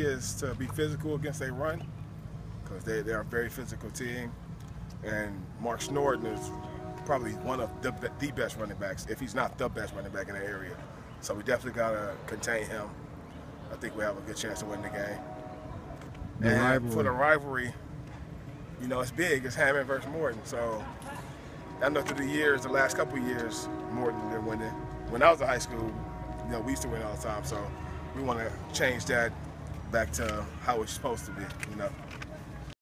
is to be physical against a run because they, they're a very physical team. And Mark Snorton is probably one of the, the best running backs, if he's not the best running back in the area. So we definitely got to contain him. I think we have a good chance to win the game. The and rivalry. for the rivalry, you know, it's big. It's Hammond versus Morton. So I know through the years, the last couple years, Morton been winning. When I was in high school, you know, we used to win all the time. So we want to change that back to how it's supposed to be, you know.